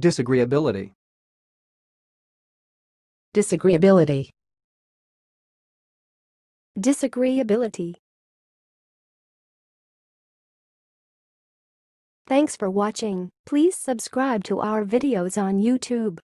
Disagreeability. disagreeability, Disagreeability. Thanks for watching. Please subscribe to our videos on YouTube.